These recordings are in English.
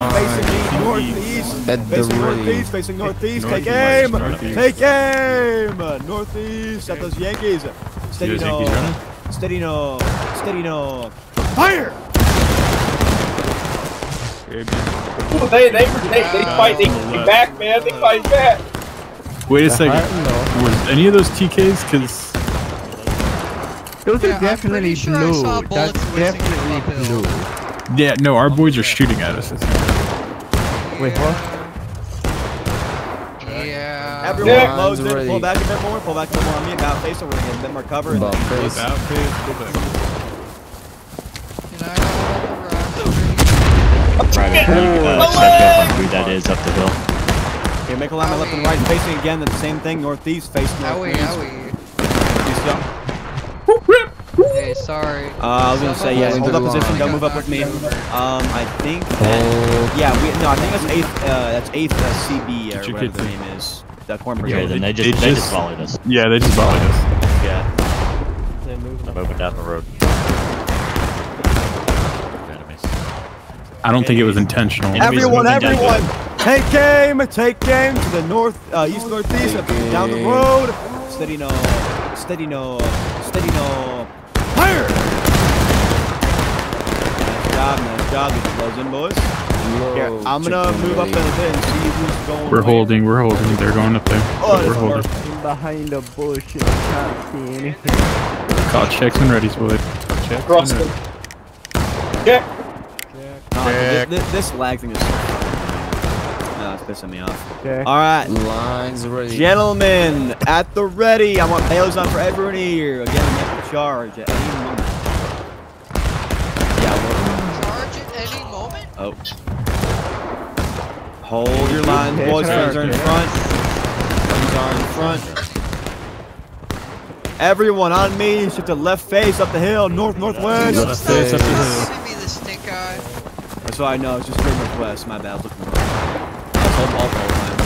Facing the northeast. At Facing ready. northeast. Facing northeast. Take Northeast, aim. northeast. Take aim. Northeast at those Yankees. Steady those no. Steady no. Steady no. Fire. Ooh, they, they, they, they fight, they fight back, man. They fight back. Wait a second. Was any of those TKs? Because Those Yeah, are I'm definitely pretty sure blue. That's definitely blue. yeah, no, our boys are shooting at us. Wait, what? Yeah. Everyone Yeah. close in. Ready. Pull back a bit more. Pull back a bit more on me. About face. So we're gonna get a bit more cover. and About then- face. About face, go back. Can I have a Right, I uh, check up on who that is up the hill. Okay, make a line left and right. Facing again. The same thing. Northeast. Face Owie, northeast. owie. Northeast, yeah. Hey, sorry. Uh, I was gonna say, yeah, Hold hold up position, don't move up with me. Um, I think that, yeah, we, no, I think that's eighth, uh, that's eighth uh, CB, or your whatever kids the in. name is. The corn Okay, brigade. then they they just, they just- just followed us. Yeah, they just followed us. Yeah. They're moving down the road. Enemies. I don't think it was intentional. Enemies Everyone, everyone, take game, take game to the north, uh, east, northeast, up, down the road. Steady no, steady no, steady no. Fire! Nice job, nice job. Get close boys. Here, I'm gonna chicken move up in ready. a bit and see who's going. We're where. holding, we're holding. They're going up there. Oh, we're that's holding. perfect. Behind the bush and I can't see anything. Call checks and readies, boy. Checks Cross them. readies. Check. No, th- th- this lag thing is. No, it's pissing me off. Okay. All right, Lines ready. gentlemen, at the ready. I want Bailey's on for everyone here. Again, make the charge at any moment. Yeah. Charge at any moment? Oh. Hold your lines, Okay, boys. Friends are in okay. front. Friends are in front. Everyone on me. Shift to left face up the hill, north northwest. Left face up the hill. Send me the stink eye. That's what I know. It's just straight northwest. My bad. I was looking north. I'll all the time.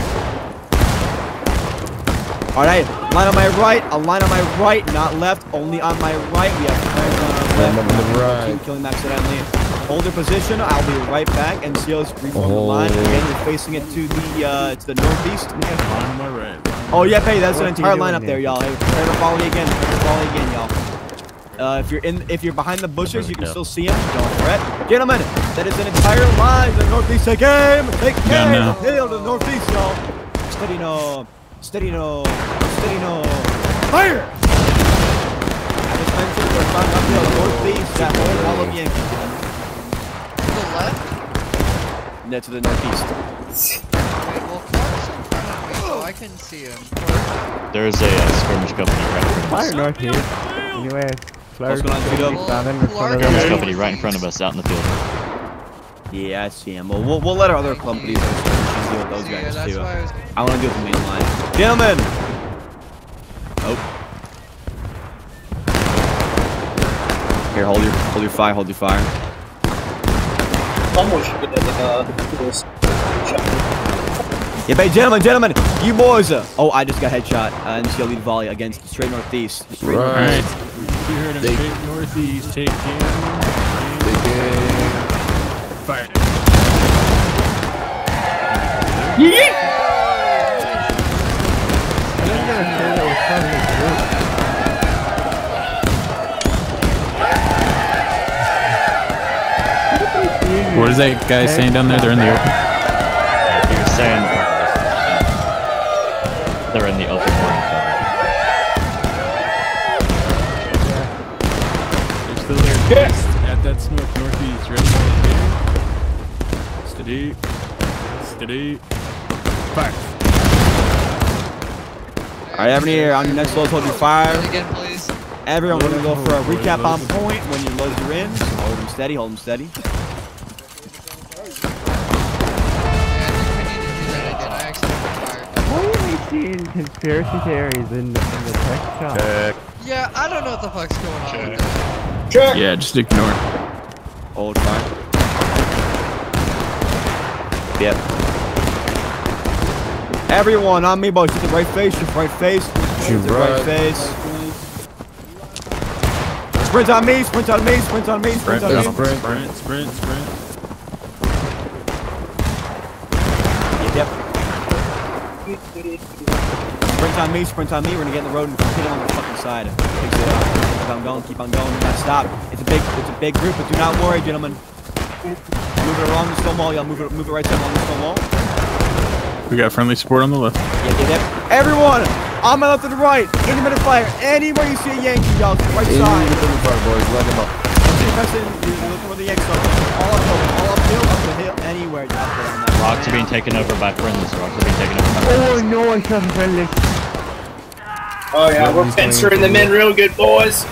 All right, line on my right, a line on my right, not left, only on my right. We have friends on our left. on the right. Team killing accidentally. Hold your position. I'll be right back. And CO's reform the line. Oh. Again, you're facing it to the uh, to the northeast. On my right. Oh yeah, hey, that's an entire you line up there, there? y'all. Hey, try to follow me again. Try to follow me again, y'all. Uh, if you're in, if you're behind the bushes, you can Yeah. still see him. Don't fret, gentlemen. That is an entire line to the northeast. Take aim, take Yeah, aim. no. Hill to the northeast, y'all. Steady no, steady no, steady no. Fire! I just mentioned we're front uphill, northeast. That whole wall of Yankee. To the left? No, to the northeast. Wait, well, Clark's in front of me, so I can see him. There's a uh, skirmish company right in front of Fire us. north here. Anyway, What's going on, Tito? Well, Found him in front of Clark- the company right in front of us out in the field. Yeah, I see him. Well, we'll, we'll let our other companies deal with those Yeah, guys that's too. I was. I want to do it the main line. Gentlemen! Oh. Here, hold your hold your fire, hold your fire. Someone Yeah, but gentlemen, gentlemen, you boys. Uh, oh, I just got headshot uh, in the lead volley against straight northeast. Straight Right. northeast. Alright. You heard him. They- Straight northeast. Take aim. Big game. Fire. I didn't gonna say that was probably blue. What is that guy saying down there? They're in the open. You're saying they're in the open morning cover. They're still there. Yes. At that north northeast. Ready? Steady. Steady. Fire. All right, everyone here on your next load, hold your fire. Again, please. Everyone, we're gonna go for a recap on point when you load your ins. Hold them steady, hold them steady. Why are we seeing conspiracy theories in, in the tech shop? Yeah, I don't know what the fuck's going on with. Check. Yeah, just ignore. Hold fire. Yep. Everyone on me, boys. Shoot the right face, shoot the right face. Shoot the right right. face. Sprint on me, sprint on me, sprint on me, sprint Sprint, on me. Sprint. sprint, sprint, sprint. Sprint on me, sprint on me. We're gonna get in the road and hit it on the fucking side. Fix it up. Keep on going, keep on going. Do not stop. It's a big, it's a big group, but do not worry, gentlemen. Move it along the stone wall, y'all. Move it, move it right side along the stone wall. We got friendly support on the left. Yeah, yeah, yeah. Everyone, on my left and right, independent fire. Anywhere you see a Yankee, y'all, right side. boys, let him up. Press in, you're looking for the Yankees. All up, all uphill, up the hill, anywhere. Out there on that. Rocks are being taken over by friendlies. Rocks are being taken over by Oh no, I shot a friendly. Oh yeah, we're fenceing them in real good, boys.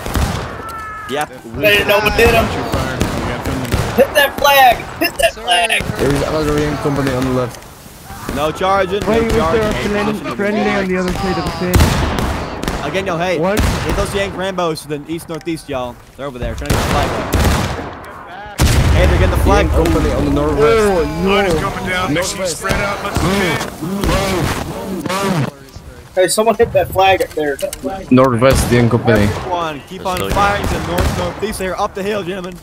Yep. They didn't know what hit them. Shoot fire. We got friendly. Hit that flag. Hit that Sir, flag. There's another Ring company on the left. No charging. Why no was there a friendly, friendly on the other side of the fence? Again, yo, hey. What? Get those Yank Rambos to the east northeast, y'all. They're over there trying to get the flag. Hey, they're getting the flag. Ring company on the northwest. Oh no! coming down. Make sure you spread out much as you can. Hey, someone hit that flag up there. Northwest Ring company. Everyone, keep on firing to the north northeast. They're up the hill, gentlemen.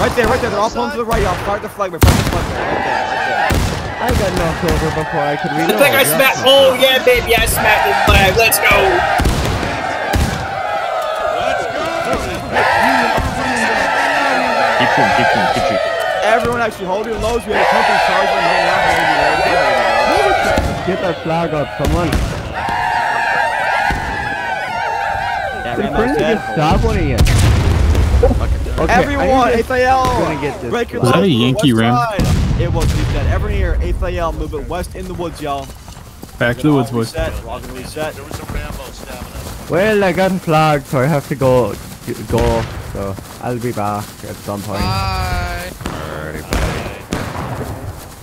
Right there, right there. They're all pulling to the right, y'all. Fire the flag. We're firing the flag. Right there, right there. I got knocked over before I could I reload. think I smacked. Oh yeah, baby, I smacked this flag. Let's go. Keep shooting, keep shooting, keep shooting. Everyone actually hold your lows. We have a company charging right now. Get that flag up, someone. Yeah, The Rambo's friendly dead. just stabbed one of you. Okay, I Everyone, think AFAL. gonna get this Break your flag. Was that a Yankee west ram? side. It was. He said, everyone here, AFAL, move it west in the woods, y'all. Back to the woods, boys. Reset. We're reset. There was a Rambo stabbing us. Well, I got a flag, so I have to go. Go. So I'll be back at some point. Bye.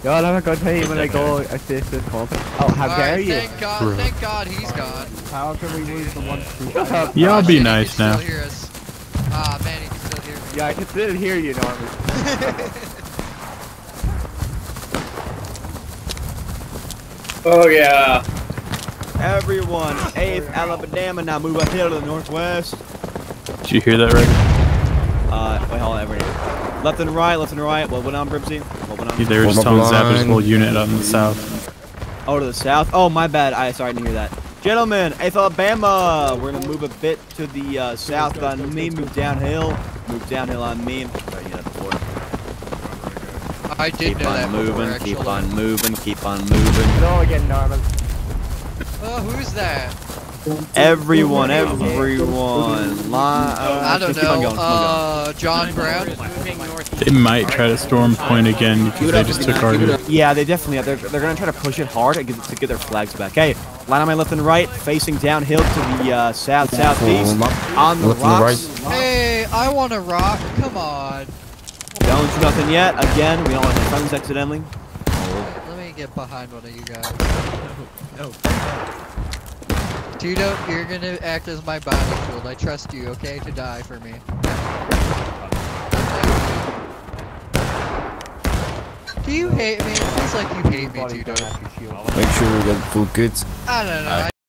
Y'all have a good time when I go assist this company. Oh, how dare Alright, you? thank God, thank God he's gone. How can we lose the one? Shut up. Y'all Shit, be he can nice still now. hear us. Ah, man, he can still hear me. Yeah, I can still hear you, Norman. Oh yeah. Everyone, 8th Alabama, now move up hill to the northwest. Did you hear that right? Uh, wait, hold on, everyone. Left and right, left and right. What went on, Brimsy? What went on? They were just telling up Zappa's line. whole unit up in the south. Oh, to the south? Oh, my bad. I sorry, I didn't hear that. Gentlemen, 8th Alabama, we're gonna move a bit to the uh, south on me, move downhill. Move downhill on me. Sorry, you that before. I did Keep know that on before, moving, actually. keep on moving, keep on moving. Go again, Norman. Oh, who's that? Everyone, everyone. Li- uh, I don't just keep on know. going, keep on going. Uh, John Brown. They might try to storm point again because they just took our. Yeah, they definitely are. They're, they're gonna try to push it hard to get, to get their flags back. Hey, line on my left and right, facing downhill to the uh, south southeast. On the Left and rocks. Hey, I want to rock. Come on. Don't do nothing yet. Again, we don't want to friends accidentally. Let me get behind one of you guys. Tito, you're gonna act as my body shield. I trust you, okay, to die for me. Do you hate me? It's like you hate me, Tito. Make sure we get full kits. I don't know. I